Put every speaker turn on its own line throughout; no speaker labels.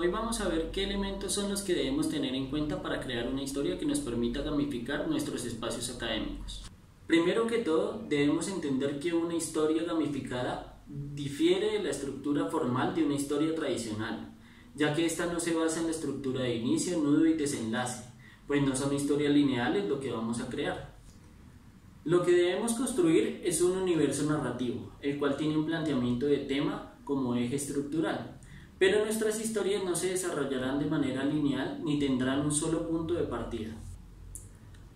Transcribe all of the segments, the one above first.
Hoy vamos a ver qué elementos son los que debemos tener en cuenta para crear una historia que nos permita gamificar nuestros espacios académicos. Primero que todo, debemos entender que una historia gamificada difiere de la estructura formal de una historia tradicional, ya que esta no se basa en la estructura de inicio, nudo y desenlace, pues no son historias lineales lo que vamos a crear. Lo que debemos construir es un universo narrativo, el cual tiene un planteamiento de tema como eje estructural, pero nuestras historias no se desarrollarán de manera lineal ni tendrán un solo punto de partida.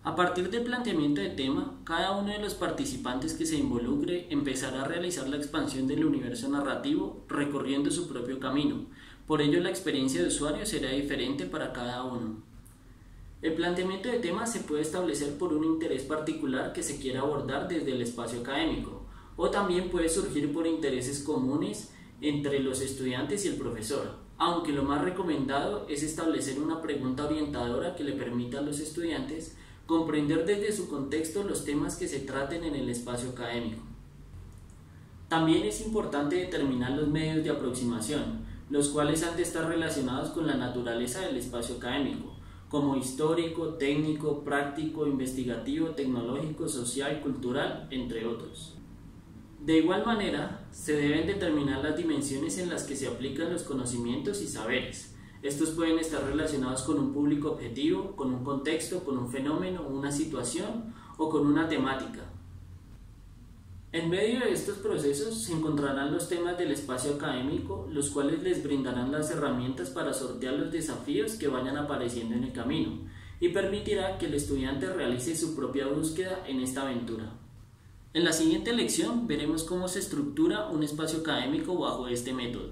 A partir del planteamiento de tema, cada uno de los participantes que se involucre empezará a realizar la expansión del universo narrativo recorriendo su propio camino. Por ello la experiencia de usuario será diferente para cada uno. El planteamiento de tema se puede establecer por un interés particular que se quiera abordar desde el espacio académico, o también puede surgir por intereses comunes entre los estudiantes y el profesor, aunque lo más recomendado es establecer una pregunta orientadora que le permita a los estudiantes comprender desde su contexto los temas que se traten en el espacio académico. También es importante determinar los medios de aproximación, los cuales han de estar relacionados con la naturaleza del espacio académico, como histórico, técnico, práctico, investigativo, tecnológico, social, cultural, entre otros. De igual manera, se deben determinar las dimensiones en las que se aplican los conocimientos y saberes. Estos pueden estar relacionados con un público objetivo, con un contexto, con un fenómeno, una situación o con una temática. En medio de estos procesos se encontrarán los temas del espacio académico, los cuales les brindarán las herramientas para sortear los desafíos que vayan apareciendo en el camino y permitirá que el estudiante realice su propia búsqueda en esta aventura. En la siguiente lección veremos cómo se estructura un espacio académico bajo este método.